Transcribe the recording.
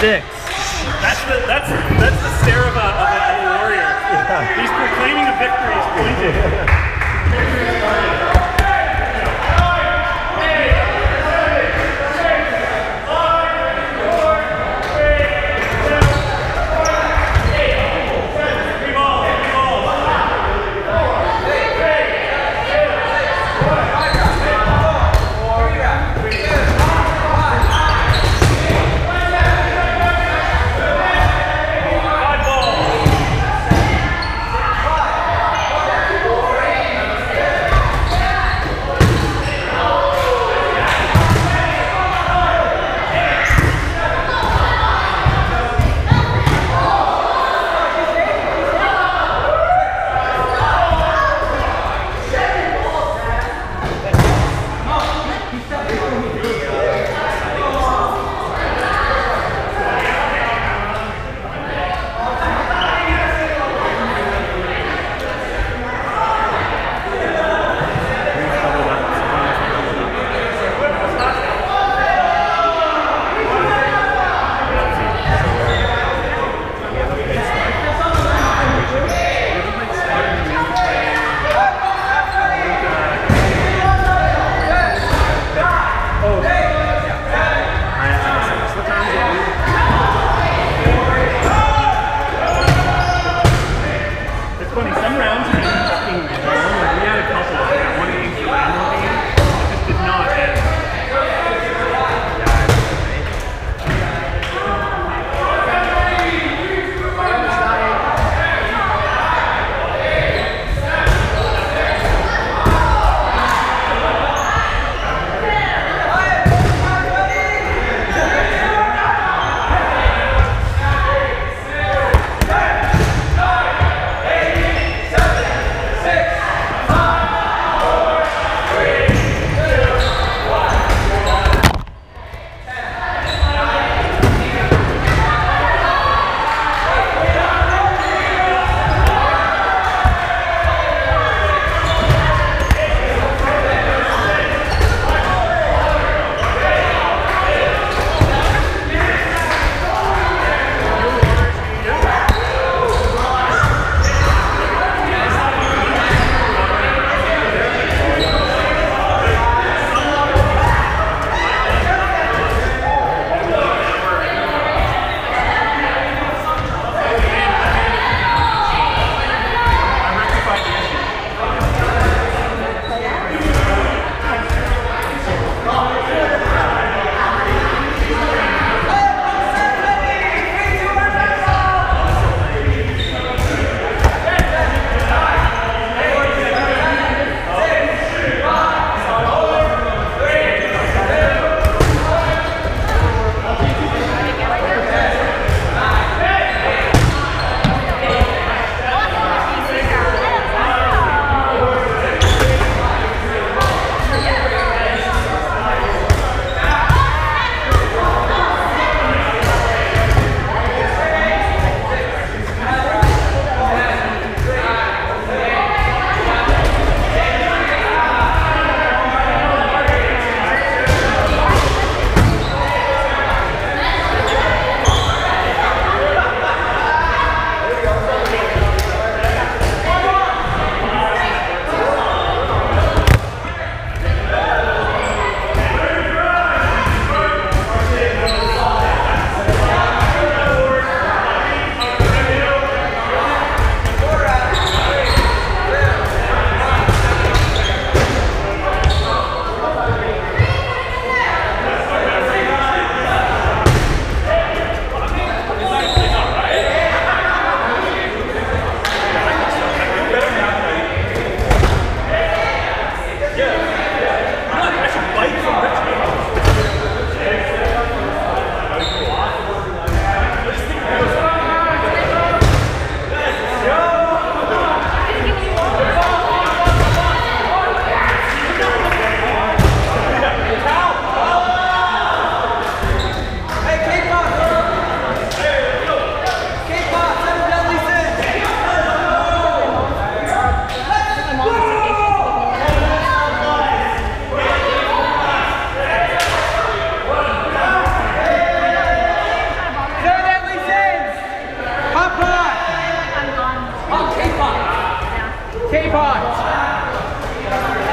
sticks. That's the that's that's the stare of a, of a, of a warrior. He's proclaiming a victory. He's pointing. K-Pods.